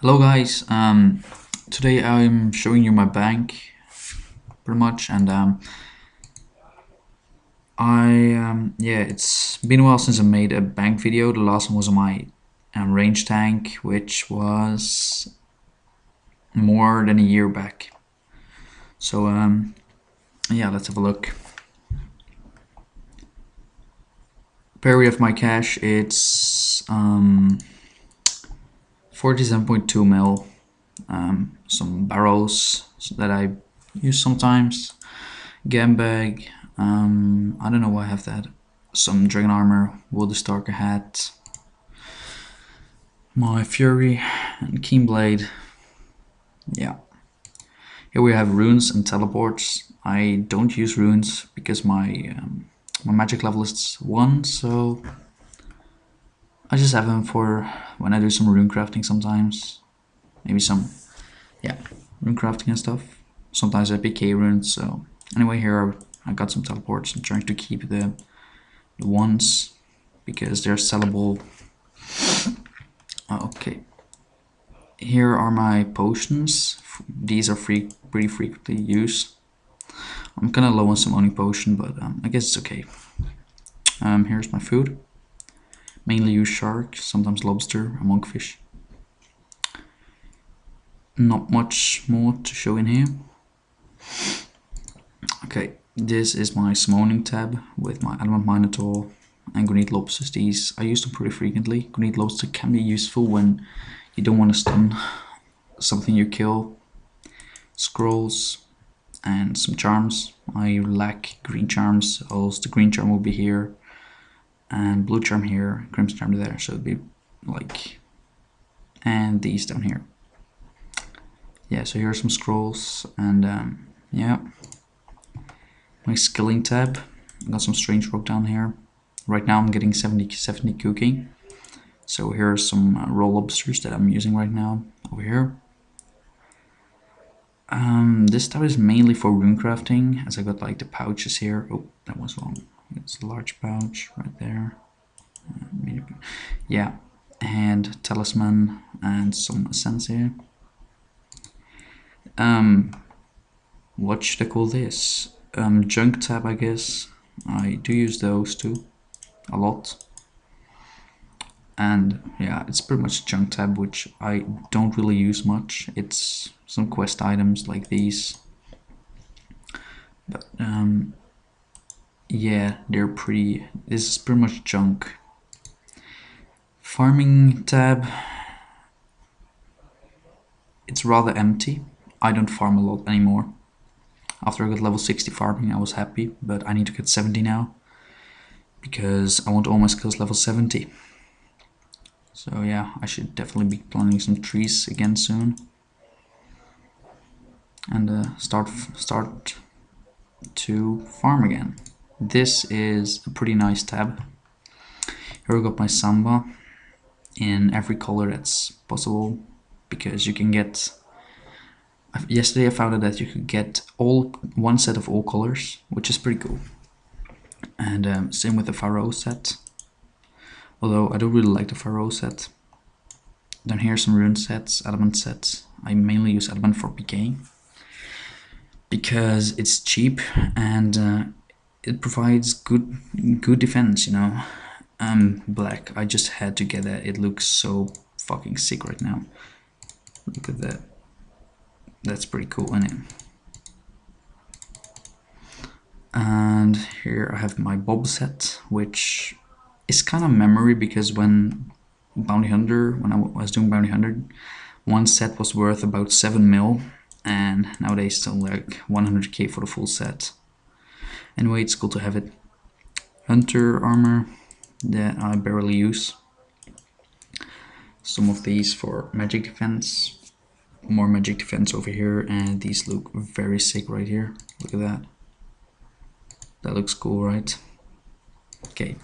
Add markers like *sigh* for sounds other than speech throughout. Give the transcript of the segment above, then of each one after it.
Hello guys, um, today I'm showing you my bank pretty much and um, I, um, yeah, it's been a while since I made a bank video, the last one was on my um, range tank which was more than a year back. So um, yeah, let's have a look. Parity of my cash, it's um, 47.2 mil. Um, some barrels that I use sometimes. Gambag. Um, I don't know why I have that. Some dragon armor, Wildstalker hat. My Fury and Keen Blade. Yeah. Here we have runes and teleports. I don't use runes because my um, my magic level is one, so I just have them for when I do some rune crafting sometimes. Maybe some, yeah, rune crafting and stuff. Sometimes I PK runes, so anyway, here I got some teleports. I'm trying to keep the, the ones because they're sellable. Okay. Here are my potions. These are free, pretty frequently used. I'm kinda low on some Oni potion, but um, I guess it's okay. Um, here's my food. Mainly use shark, sometimes lobster, a monkfish. Not much more to show in here. Okay, this is my summoning tab with my Adamant Minotaur and Granite Lobsters. These I use them pretty frequently. Granite Lobster can be useful when you don't want to stun something you kill. Scrolls, and some charms. I lack green charms, else the green charm will be here, and blue charm here, crimson charm there, so it'd be like, and these down here. Yeah, so here are some scrolls, and um, yeah, my skilling tab. I got some strange rock down here. Right now I'm getting 70, 70 cooking. So here are some uh, raw lobsters that I'm using right now over here. Um, this tab is mainly for rune crafting, as I got like the pouches here. Oh, that was wrong. It's a large pouch right there. Uh, yeah, and talisman and some essence here. Um, what should I call this? Um, junk tab, I guess. I do use those too, a lot. And yeah, it's pretty much junk tab, which I don't really use much. It's some quest items like these. But um, yeah, they're pretty. This is pretty much junk. Farming tab. It's rather empty. I don't farm a lot anymore. After I got level 60 farming, I was happy, but I need to get 70 now because I want all my skills level 70. So yeah, I should definitely be planting some trees again soon and uh, start start to farm again. This is a pretty nice tab. Here I got my Samba in every color that's possible because you can get yesterday I found out that you could get all one set of all colors which is pretty cool. And um, same with the Pharaoh set. Although I don't really like the Pharaoh set. Then here's some rune sets, element sets. I mainly use element for PK because it's cheap and uh, it provides good good defense you know? Um black. I just had to get that. It looks so fucking sick right now. Look at that. That's pretty cool isn't it? And here I have my bob set which is kind of memory because when bounty hunter when I was doing bounty hunter one set was worth about 7 mil and nowadays still like 100k for the full set. Anyway, it's cool to have it. Hunter armor that I barely use. Some of these for magic defense. More magic defense over here and these look very sick right here. Look at that. That looks cool, right? Okay.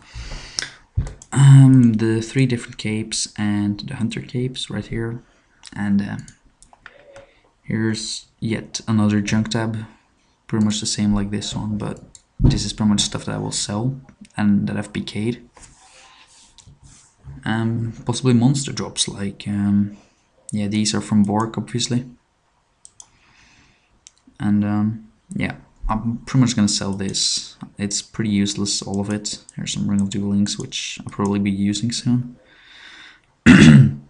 Um, the three different capes and the hunter capes right here. And uh, Here's yet another junk tab, pretty much the same like this one, but this is pretty much stuff that I will sell and that I've PK'd. Um, possibly monster drops like um, yeah, these are from Bork, obviously. And um, yeah, I'm pretty much gonna sell this. It's pretty useless, all of it. Here's some Ring of Duel Links, which I'll probably be using soon. *clears throat*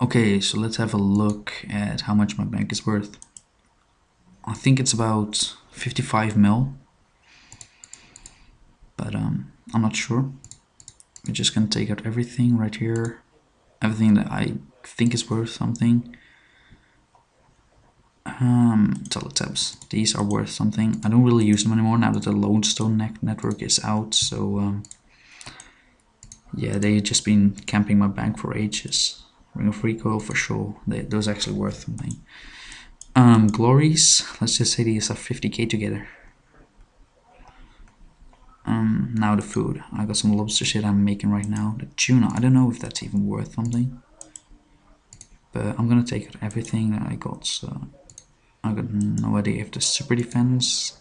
okay, so let's have a look at how much my bank is worth. I think it's about 55 mil, but um, I'm not sure. We're just gonna take out everything right here, everything that I think is worth something. Um. These are worth something. I don't really use them anymore now that the Lodestone net network is out. So um, yeah, they've just been camping my bank for ages. Ring of Recoil for sure. They, those actually worth something. Um, glories. Let's just say these are 50k together. Now the food. I got some lobster shit I'm making right now. The tuna. I don't know if that's even worth something. But I'm gonna take everything that I got. So I got no idea if the super defense.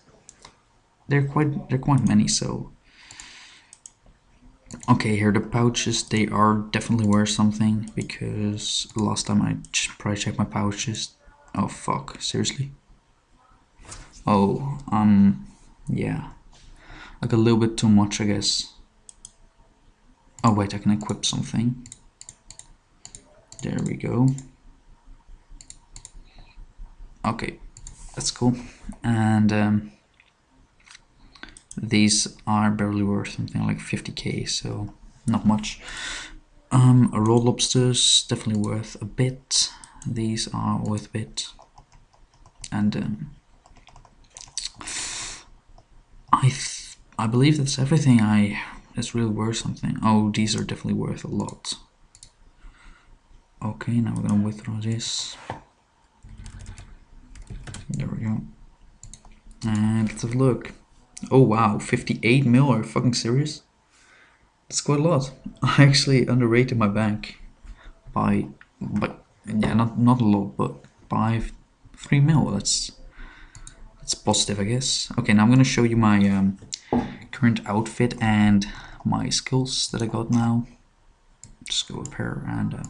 They're quite they're quite many, so Okay, here the pouches, they are definitely worth something because last time I probably checked my pouches. Oh fuck, seriously? Oh, um, yeah. Like a little bit too much, I guess. Oh wait, I can equip something. There we go. Okay, that's cool. And um, these are barely worth something like 50k, so not much. Um, raw lobsters definitely worth a bit. These are worth a bit, and um, I I believe that's everything. I It's really worth something. Oh, these are definitely worth a lot. Okay, now we're gonna withdraw this. There we go. And let's have a look. Oh wow, 58 mil, are you fucking serious? That's quite a lot. *laughs* I actually underrated my bank by, but yeah, not not a lot, but by 3 mil, that's, that's positive I guess. Okay, now I'm gonna show you my um, current outfit and my skills that I got now. Just go here and uh,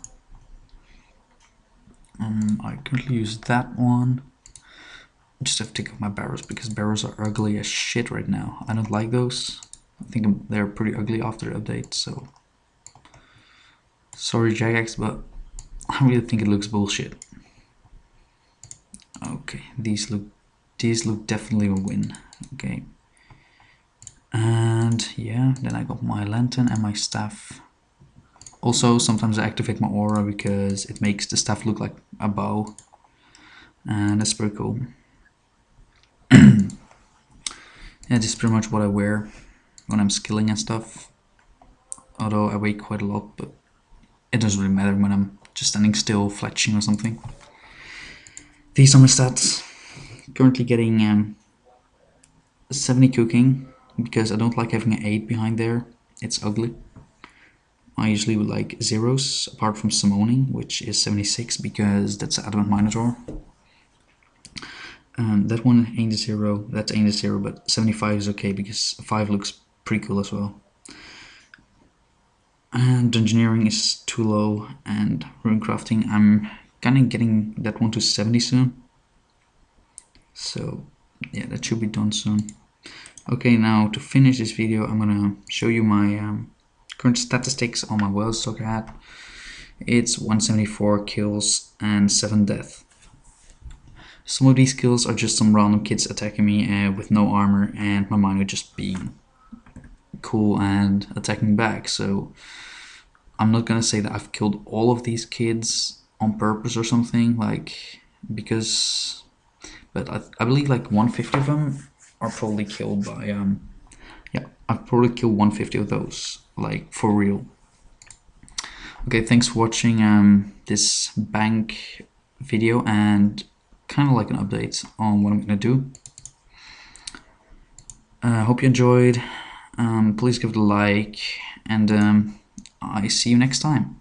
um, I currently use that one just have to take off my barrows because barrows are ugly as shit right now. I don't like those. I think they're pretty ugly after the update, so... Sorry Jagex, but *laughs* I really think it looks bullshit. Okay, these look these look definitely a win. Okay. And yeah, then I got my lantern and my staff. Also, sometimes I activate my aura because it makes the staff look like a bow. And that's pretty cool. *clears throat* yeah, this is pretty much what I wear when I'm skilling and stuff. Although I weigh quite a lot, but it doesn't really matter when I'm just standing still, fletching or something. These are my stats. Currently getting um, 70 cooking, because I don't like having an 8 behind there. It's ugly. I usually would like zeros, apart from summoning, which is 76, because that's Adamant Minotaur. Um, that one ain't a zero, that ain't a zero, but 75 is okay because 5 looks pretty cool as well. And dungeoneering is too low, and rune crafting, I'm kind of getting that one to 70 soon. So yeah, that should be done soon. Okay, now to finish this video, I'm gonna show you my um, current statistics on my Wildstalker hat. It's 174 kills and 7 deaths. Some of these kills are just some random kids attacking me uh, with no armor and my miner just being cool and attacking back. So I'm not gonna say that I've killed all of these kids on purpose or something, like because, but I, I believe like 150 of them are probably killed by um, yeah, I've probably killed 150 of those, like for real. Okay, thanks for watching um this bank video and kind of like an update on what I'm to do. I uh, hope you enjoyed. Um, please give it a like, and um, I see you next time.